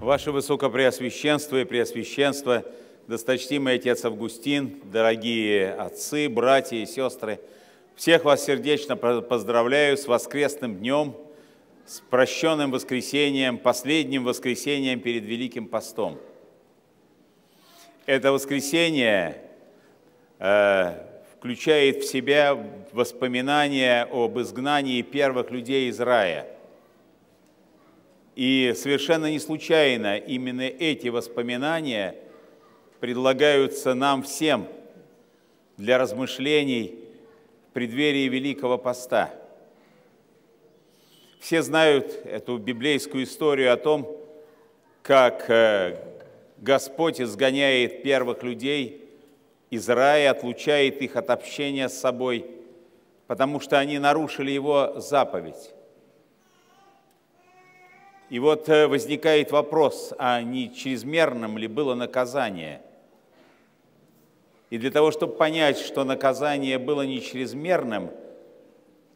Ваше Высокопреосвященство и Преосвященство, досточтимый отец Августин, дорогие отцы, братья и сестры, всех вас сердечно поздравляю с воскресным днем, с прощенным воскресением, последним воскресением перед Великим постом. Это воскресенье э, включает в себя воспоминания об изгнании первых людей из рая – и совершенно не случайно именно эти воспоминания предлагаются нам всем для размышлений в преддверии Великого Поста. Все знают эту библейскую историю о том, как э, Господь изгоняет первых людей из рая, отлучает их от общения с собой, потому что они нарушили Его заповедь. И вот э, возникает вопрос, а не чрезмерным ли было наказание? И для того, чтобы понять, что наказание было не чрезмерным,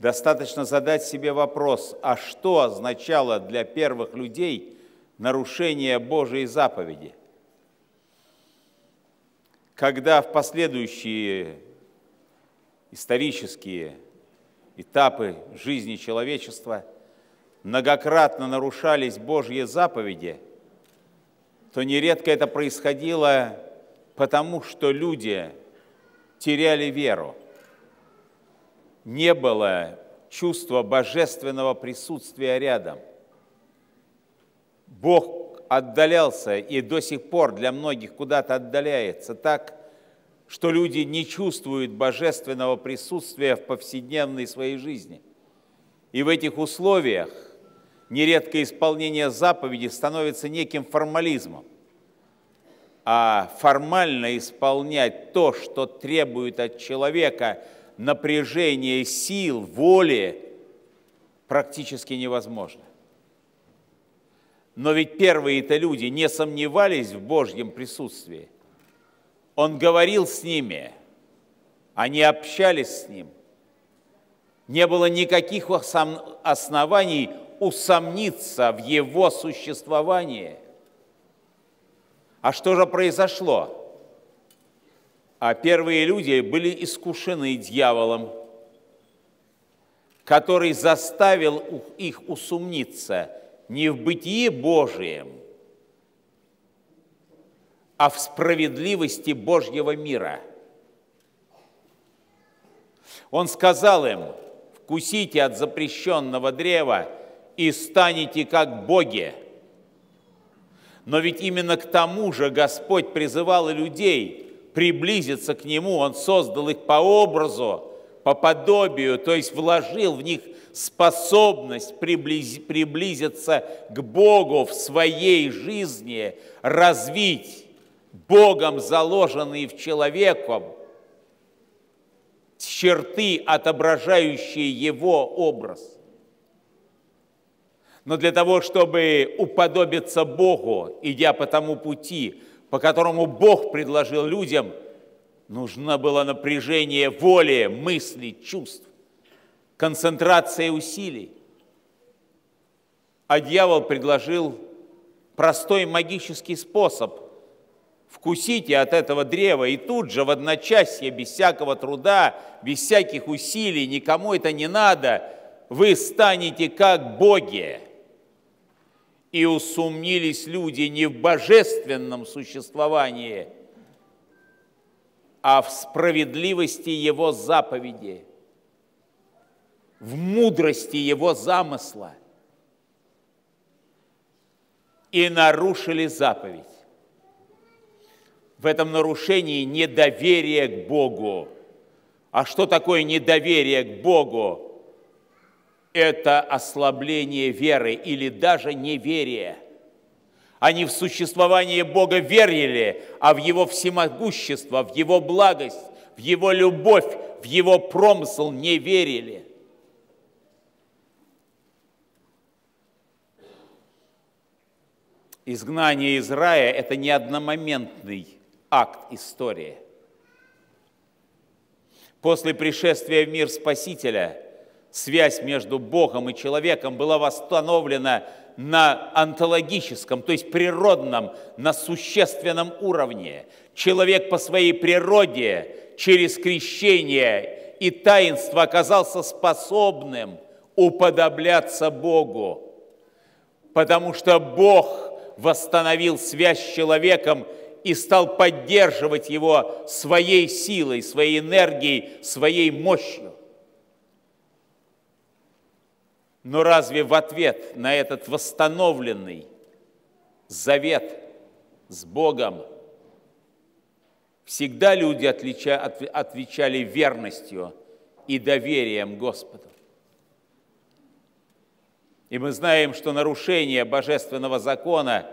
достаточно задать себе вопрос, а что означало для первых людей нарушение Божией заповеди? Когда в последующие исторические этапы жизни человечества – многократно нарушались Божьи заповеди, то нередко это происходило потому, что люди теряли веру. Не было чувства божественного присутствия рядом. Бог отдалялся и до сих пор для многих куда-то отдаляется так, что люди не чувствуют божественного присутствия в повседневной своей жизни. И в этих условиях нередко исполнение заповеди становится неким формализмом. А формально исполнять то, что требует от человека напряжения сил, воли, практически невозможно. Но ведь первые-то люди не сомневались в Божьем присутствии. Он говорил с ними, они общались с ним. Не было никаких оснований усомниться в его существовании. А что же произошло? А первые люди были искушены дьяволом, который заставил их усомниться не в бытии Божием, а в справедливости Божьего мира. Он сказал им, вкусите от запрещенного древа – и станете как боги. Но ведь именно к тому же Господь призывал людей приблизиться к Нему. Он создал их по образу, по подобию, то есть вложил в них способность приблизиться к Богу в своей жизни, развить Богом заложенные в человеком черты, отображающие Его образ. Но для того, чтобы уподобиться Богу, идя по тому пути, по которому Бог предложил людям, нужно было напряжение воли, мыслей, чувств, концентрация усилий. А дьявол предложил простой магический способ. Вкусите от этого древа, и тут же в одночасье, без всякого труда, без всяких усилий, никому это не надо, вы станете как боги и усомнились люди не в божественном существовании, а в справедливости Его заповеди, в мудрости Его замысла и нарушили заповедь. В этом нарушении недоверие к Богу. А что такое недоверие к Богу? Это ослабление веры или даже неверие. Они в существование Бога верили, а в Его всемогущество, в Его благость, в Его любовь, в Его промысл не верили. Изгнание из рая – это не одномоментный акт истории. После пришествия в мир Спасителя – связь между Богом и человеком была восстановлена на онтологическом, то есть природном, на существенном уровне. Человек по своей природе через крещение и таинство оказался способным уподобляться Богу, потому что Бог восстановил связь с человеком и стал поддерживать его своей силой, своей энергией, своей мощью. Но разве в ответ на этот восстановленный завет с Богом всегда люди отвечали верностью и доверием Господу? И мы знаем, что нарушение божественного закона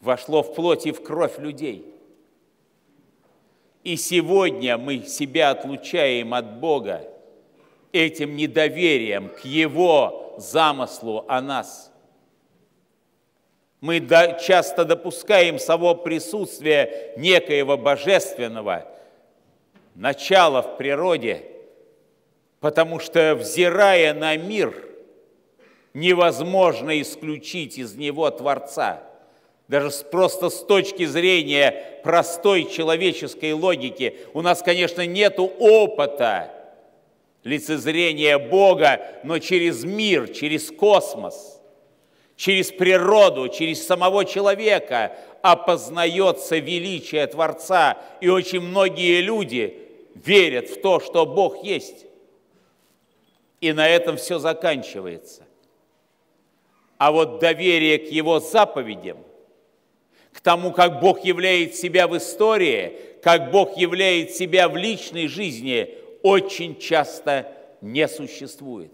вошло в плоть и в кровь людей. И сегодня мы себя отлучаем от Бога этим недоверием к Его замыслу о нас. Мы часто допускаем само присутствие некоего божественного начала в природе, потому что, взирая на мир – невозможно исключить из него Творца. Даже просто с точки зрения простой человеческой логики у нас, конечно, нет опыта лицезрения Бога, но через мир, через космос, через природу, через самого человека опознается величие Творца. И очень многие люди верят в то, что Бог есть. И на этом все заканчивается. А вот доверие к Его заповедям, к тому, как Бог являет себя в истории, как Бог являет себя в личной жизни, очень часто не существует.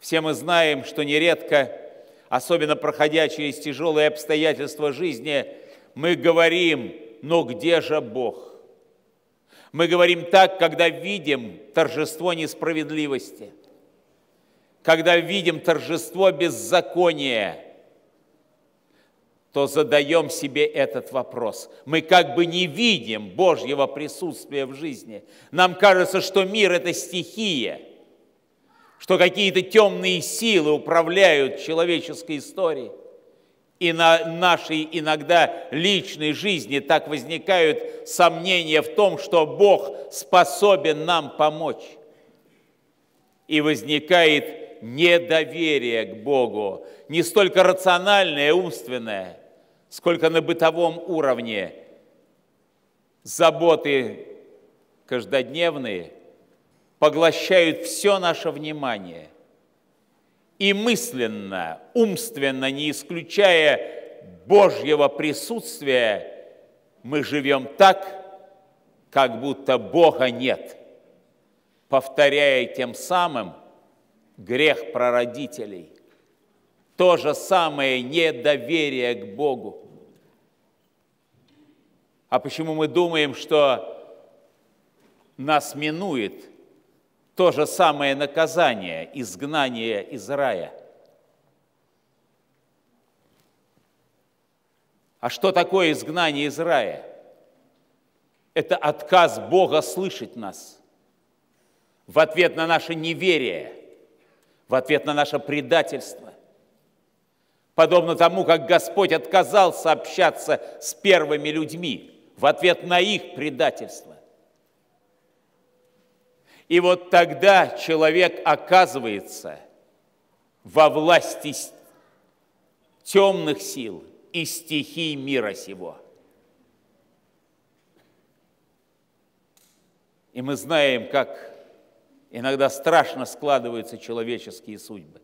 Все мы знаем, что нередко, особенно проходя через тяжелые обстоятельства жизни, мы говорим, но где же Бог? Мы говорим так, когда видим торжество несправедливости – когда видим торжество беззакония, то задаем себе этот вопрос. Мы как бы не видим Божьего присутствия в жизни. Нам кажется, что мир – это стихия, что какие-то темные силы управляют человеческой историей. И на нашей иногда личной жизни так возникают сомнения в том, что Бог способен нам помочь. И возникает недоверие к Богу, не столько рациональное, умственное, сколько на бытовом уровне. Заботы каждодневные поглощают все наше внимание. И мысленно, умственно, не исключая Божьего присутствия, мы живем так, как будто Бога нет, повторяя тем самым грех прародителей. То же самое недоверие к Богу. А почему мы думаем, что нас минует то же самое наказание, изгнание из рая? А что такое изгнание из рая? Это отказ Бога слышать нас в ответ на наше неверие – в ответ на наше предательство. Подобно тому, как Господь отказался общаться с первыми людьми в ответ на их предательство. И вот тогда человек оказывается во власти темных сил и стихий мира сего. И мы знаем, как иногда страшно складываются человеческие судьбы.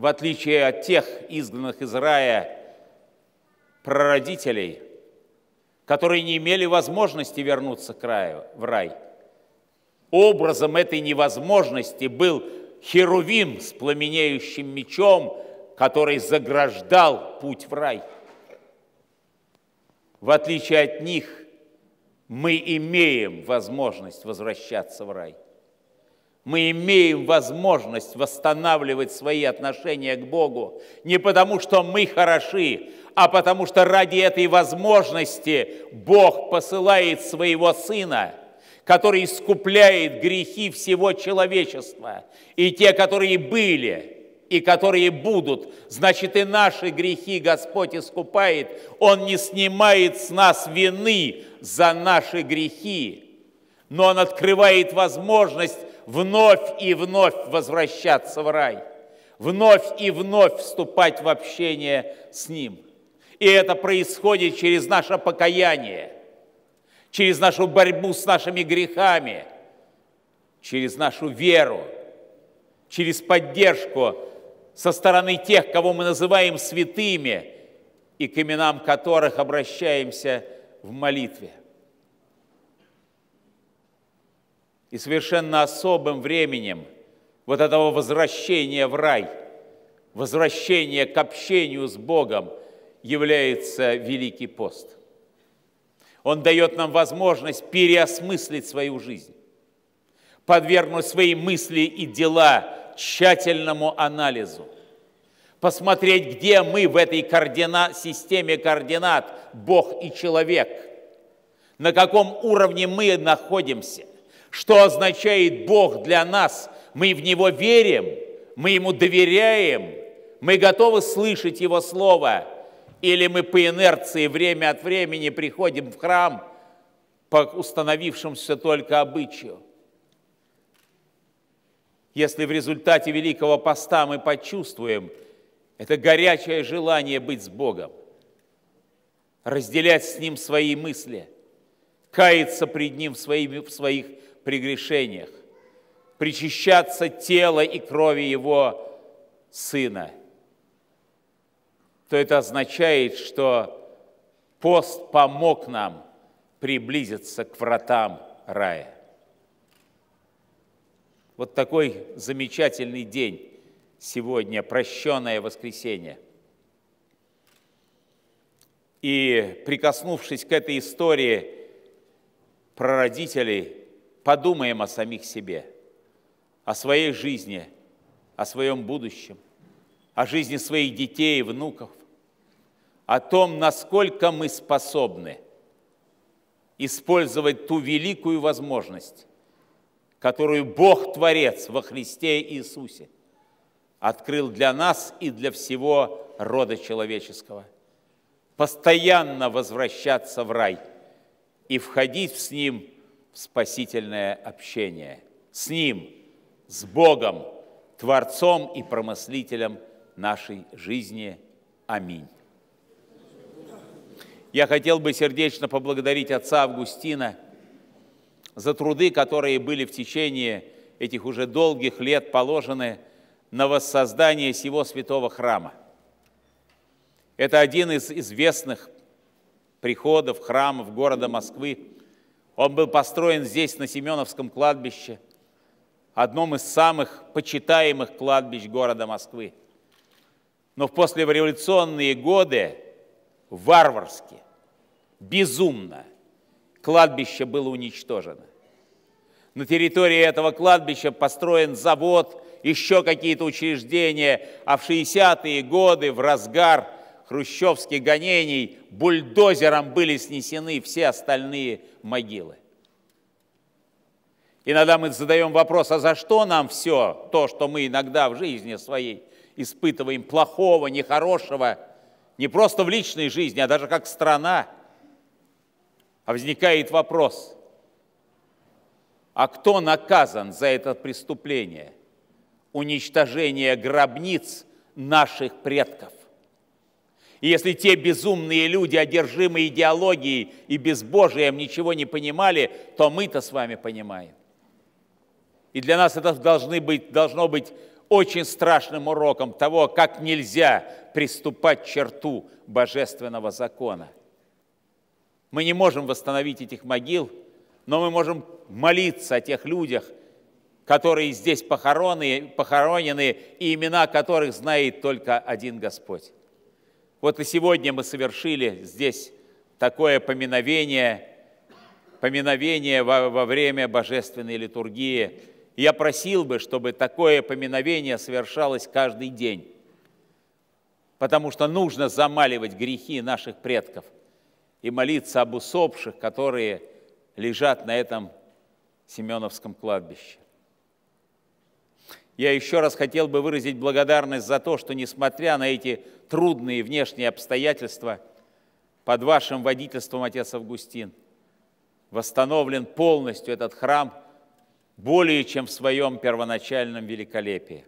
В отличие от тех изгнанных из рая прародителей, которые не имели возможности вернуться к раю, в рай, образом этой невозможности был Херувим с пламенеющим мечом, который заграждал путь в рай. В отличие от них, мы имеем возможность возвращаться в рай. Мы имеем возможность восстанавливать свои отношения к Богу не потому, что мы хороши, а потому что ради этой возможности Бог посылает своего Сына, который искупляет грехи всего человечества, и те, которые были, и которые будут, значит, и наши грехи Господь искупает. Он не снимает с нас вины за наши грехи, но Он открывает возможность вновь и вновь возвращаться в рай, вновь и вновь вступать в общение с Ним. И это происходит через наше покаяние, через нашу борьбу с нашими грехами, через нашу веру, через поддержку со стороны тех, кого мы называем святыми, и к именам которых обращаемся в молитве. И совершенно особым временем вот этого возвращения в рай, возвращения к общению с Богом является Великий пост. Он дает нам возможность переосмыслить свою жизнь, подвергнуть свои мысли и дела тщательному анализу, посмотреть, где мы в этой координат, системе координат, Бог и человек, на каком уровне мы находимся, что означает Бог для нас? Мы в Него верим, мы Ему доверяем, мы готовы слышать Его Слово, или мы по инерции время от времени приходим в храм по установившемуся только обычаю. Если в результате Великого Поста мы почувствуем это горячее желание быть с Богом, разделять с Ним свои мысли, каяться пред Ним в своих, в своих прегрешениях, причащаться тела и крови Его Сына, то это означает, что пост помог нам приблизиться к вратам рая. Вот такой замечательный день сегодня, прощенное воскресенье. И прикоснувшись к этой истории про родителей, подумаем о самих себе, о своей жизни, о своем будущем, о жизни своих детей и внуков, о том, насколько мы способны использовать ту великую возможность, которую Бог Творец во Христе Иисусе открыл для нас и для всего рода человеческого. Постоянно возвращаться в рай и входить с Ним в спасительное общение с Ним, с Богом, Творцом и Промыслителем нашей жизни. Аминь. Я хотел бы сердечно поблагодарить отца Августина за труды, которые были в течение этих уже долгих лет положены на воссоздание всего святого храма. Это один из известных приходов, храмов города Москвы, он был построен здесь, на Семеновском кладбище, одном из самых почитаемых кладбищ города Москвы. Но в послереволюционные годы варварски, безумно кладбище было уничтожено. На территории этого кладбища построен завод, еще какие-то учреждения, а в 60-е годы в разгар – хрущевских гонений бульдозером были снесены все остальные могилы. Иногда мы задаем вопрос, а за что нам все то, что мы иногда в жизни своей испытываем плохого, нехорошего, не просто в личной жизни, а даже как страна. А возникает вопрос, а кто наказан за это преступление? Уничтожение гробниц наших предков. И если те безумные люди, одержимые идеологией и безбожием, ничего не понимали, то мы-то с вами понимаем. И для нас это должны быть, должно быть очень страшным уроком того, как нельзя приступать к черту божественного закона. Мы не можем восстановить этих могил, но мы можем молиться о тех людях, которые здесь похоронены, похоронены и имена которых знает только один Господь. Вот и сегодня мы совершили здесь такое поминовение, поминовение во, во время божественной литургии. Я просил бы, чтобы такое поминовение совершалось каждый день, потому что нужно замаливать грехи наших предков и молиться об усопших, которые лежат на этом Семеновском кладбище. Я еще раз хотел бы выразить благодарность за то, что, несмотря на эти трудные внешние обстоятельства, под вашим водительством, отец Августин, восстановлен полностью этот храм более чем в своем первоначальном великолепии.